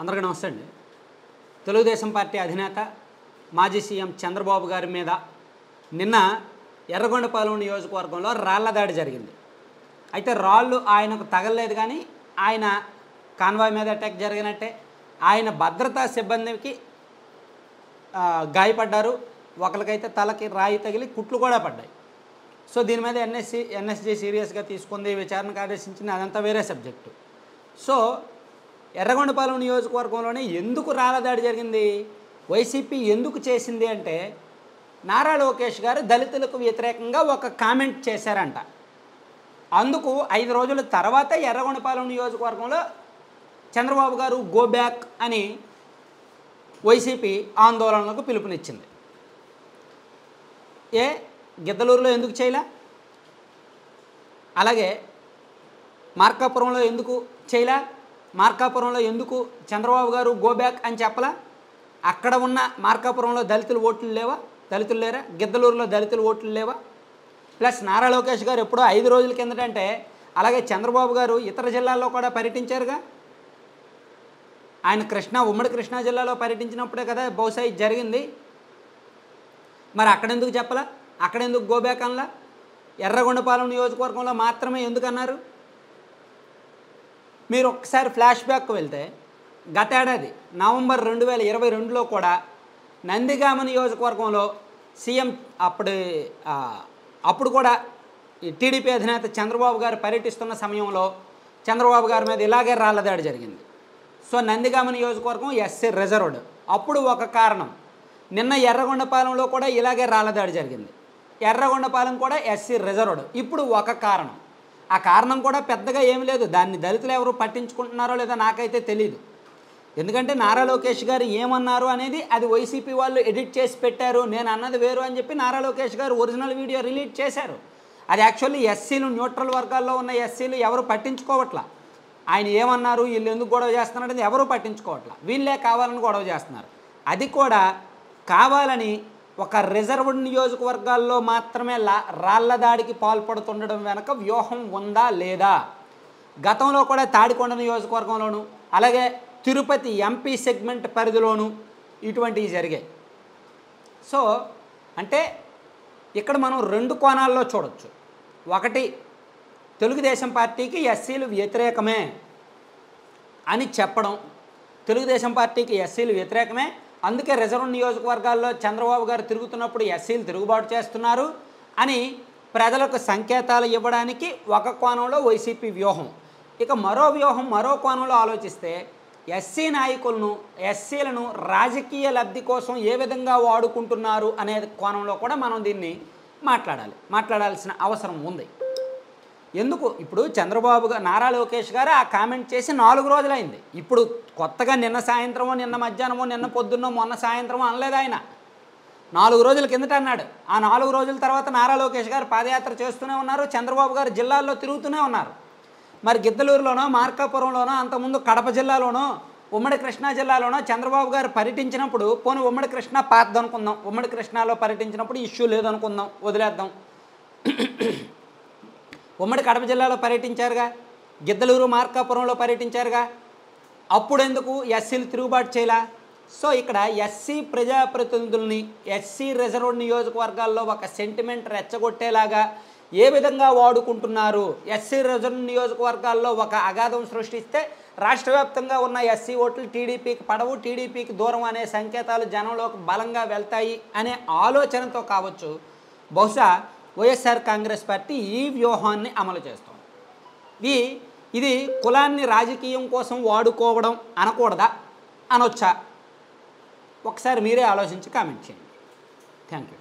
అందరికీ నమస్తే అండి. తెలుగుదేశం పార్టీ అధినేత మాజీ సీఎం చంద్రబాబు గారి మీద నిన్న ఎర్రగొండపాలెం నియోజకవర్గంలో రాళ్ళ దాడి జరిగింది. అయితే రాళ్ళు ఆయనకు తగలలేదు కానీ ఆయన కాన్వాయ్ మీద అటాక్ జరిగినట్టే ఆయన భద్రతా సిబ్బందికి గాయపడ్డారు. ఒకరికైతే తలకి రాయి తగిలి కుట్లు కూడా పడ్డాయి. సో దీని మీద ఎన్ఎస్సి ఎన్ఎస్జీ సీరియస్గా తీసుకుంది విచారణకు ఆదేశించింది అదంతా వేరే సబ్జెక్టు. సో ఎర్రగొండపాలెం నియోజకవర్గంలోనే ఎందుకు రాలదాడి జరిగింది? వైసీపీ ఎందుకు చేసింది అంటే నారా లోకేష్ గారు దళితులకు వ్యతిరేకంగా ఒక కామెంట్ చేశారంట. అందుకు ఐదు రోజుల తర్వాత ఎర్రగొండపాలెం నియోజకవర్గంలో చంద్రబాబు గారు గో బ్యాక్ అని వైసీపీ ఆందోళనలకు పిలుపునిచ్చింది. ఏ గిద్దలూరులో ఎందుకు చేయలే? అలాగే మార్కాపురంలో ఎందుకు చేయలే? మార్కాపురంలో ఎందుకు చంద్రబాబు గారు గోబ్యాక్ అని చెప్పలా? అక్కడ ఉన్న మార్కాపురంలో దళితులు ఓట్లు లేవా? దళితులు లేరా? గిద్దలూరులో దళితులు ఓట్లు లేవా? ప్లస్ నారా లోకేష్ గారు ఎప్పుడో ఐదు రోజుల కిందటంటే అలాగే చంద్రబాబు గారు ఇతర జిల్లాల్లో కూడా పర్యటించారుగా? ఆయన కృష్ణా ఉమ్మడి కృష్ణా జిల్లాలో పర్యటించినప్పుడే కదా బహుశా ఇది జరిగింది. మరి అక్కడెందుకు చెప్పలా? అక్కడెందుకు గోబ్యాక్ అనలా? ఎర్రగొండపాలెం నియోజకవర్గంలో మాత్రమే ఎందుకన్నారు మీరు ఒకసారి ఫ్లాష్ బ్యాక్ వెళ్తే గతేడాది నవంబర్ రెండు వేల ఇరవై రెండులో కూడా నందిగామ నియోజకవర్గంలో సీఎం అప్పుడు అప్పుడు కూడా ఈ టీడీపీ అధినేత చంద్రబాబు గారు పర్యటిస్తున్న సమయంలో చంద్రబాబు గారి మీద ఇలాగే రాళ్ళదాడి జరిగింది. సో నందిగామ నియోజకవర్గం ఎస్సీ రిజర్వ్డ్. అప్పుడు ఒక కారణం. నిన్న ఎర్రగొండపాలెంలో కూడా ఇలాగే రాళ్ళదాడి జరిగింది. ఎర్రగొండపాలెం కూడా ఎస్సీ రిజర్వ్డ్. ఇప్పుడు ఒక కారణం. ఆ కారణం కూడా పెద్దగా ఏమి లేదు. దాన్ని దళితులు ఎవరు పట్టించుకుంటున్నారో లేదో నాకైతే తెలియదు ఎందుకంటే నారా లోకేష్ గారు ఏమన్నారు అనేది అది వైసీపీ వాళ్ళు ఎడిట్ చేసి పెట్టారు. నేను అన్నది వేరు అని చెప్పి నారా లోకేష్ గారు ఒరిజినల్ వీడియో రిలీజ్ చేశారు. అది యాక్చువల్లీ ఎస్సీలు న్యూట్రల్ వర్గాల్లో ఉన్న ఎస్సీలు ఎవరు పట్టించుకోవట్లా. ఆయన ఏమన్నారు వీళ్ళు ఎందుకు గొడవ చేస్తున్నారు అనేది ఎవరు పట్టించుకోవట్లా. వీళ్ళే కావాలని గొడవ చేస్తున్నారు. అది కూడా కావాలని ఒక రిజర్వ్డ్ నియోజకవర్గాల్లో మాత్రమే లా రాళ్ళ దాడికి పాల్పడుతుండడం వెనక వ్యూహం ఉందా లేదా? గతంలో కూడా తాడికొండ నియోజకవర్గంలోను అలాగే తిరుపతి ఎంపీ సెగ్మెంట్ పరిధిలోను ఇటువంటివి జరిగాయి. సో అంటే ఇక్కడ మనం రెండు కోణాల్లో చూడొచ్చు. ఒకటి తెలుగుదేశం పార్టీకి ఎస్సీలు వ్యతిరేకమే అని చెప్పడం. తెలుగుదేశం పార్టీకి ఎస్సీలు వ్యతిరేకమే అందుకే రిజర్వ్ నియోజకవర్గాల్లో చంద్రబాబు గారు తిరుగుతున్నప్పుడు ఎస్సీలు తిరుగుబాటు చేస్తున్నారు అని ప్రజలకు సంకేతాలు ఇవ్వడానికి ఒక కోణంలో వైసీపీ వ్యూహం. ఇక మరో వ్యూహం మరో కోణంలో ఆలోచిస్తే ఎస్సీ నాయకులను ఎస్సీలను రాజకీయ లబ్ధి కోసం ఏ విధంగా వాడుకుంటున్నారు అనే కోణంలో కూడా మనం దీన్ని మాట్లాడాలి. మాట్లాడాల్సిన అవసరం ఉంది. ఎందుకు? ఇప్పుడు చంద్రబాబు గారు నారా లోకేష్ గారు ఆ కామెంట్ చేసి నాలుగు రోజులైంది. ఇప్పుడు కొత్తగా నిన్న సాయంత్రమో నిన్న మధ్యాహ్నమో నిన్న పొద్దున్నో మొన్న సాయంత్రమో అనలేదు ఆయన. నాలుగు రోజుల కిందట అన్నాడు. ఆ నాలుగు రోజుల తర్వాత నారా లోకేష్ గారు పాదయాత్ర చేస్తూనే ఉన్నారు చంద్రబాబు గారు జిల్లాల్లో తిరుగుతూనే ఉన్నారు. మరి గిద్దలూరులోనో మార్కాపురంలోనో అంతకుముందు కడప జిల్లాలోనో ఉమ్మడి కృష్ణా జిల్లాలోనో చంద్రబాబు గారు పర్యటించినప్పుడు పోనీ ఉమ్మడి కృష్ణ పాతదనుకుందాం ఉమ్మడి కృష్ణాలో పర్యటించినప్పుడు ఇష్యూ లేదనుకుందాం వదిలేద్దాం. ఉమ్మడి కడప జిల్లాలో పర్యటించారుగా గిద్దలూరు మార్కాపురంలో పర్యటించారుగా. అప్పుడెందుకు ఎస్సీలు తిరుగుబాటు చేయలా? సో ఇక్కడ ఎస్సీ ప్రజాప్రతినిధుల్ని ఎస్సీ రిజర్వ్డ్ నియోజకవర్గాల్లో ఒక సెంటిమెంట్ రెచ్చగొట్టేలాగా ఏ విధంగా వాడుకుంటున్నారు? ఎస్సీ రిజర్వ్ నియోజకవర్గాల్లో ఒక అగాధం సృష్టిస్తే రాష్ట్ర వ్యాప్తంగా ఉన్న ఎస్సీ ఓట్లు టీడీపీకి పడవు టీడీపీకి దూరం అనే సంకేతాలు జనంలోకి బలంగా వెళ్తాయి అనే ఆలోచనతో కావచ్చు. బహుశా వైఎస్ఆర్ కాంగ్రెస్ పార్టీ ఈ వ్యూహాన్ని అమలు చేస్తుంది. ఇది ఇది కులాన్ని రాజకీయం కోసం వాడుకోవడం అనకూడదా? అనొచ్చా? ఒకసారి మీరే ఆలోచించి కామెంట్ చేయండి. Thank you.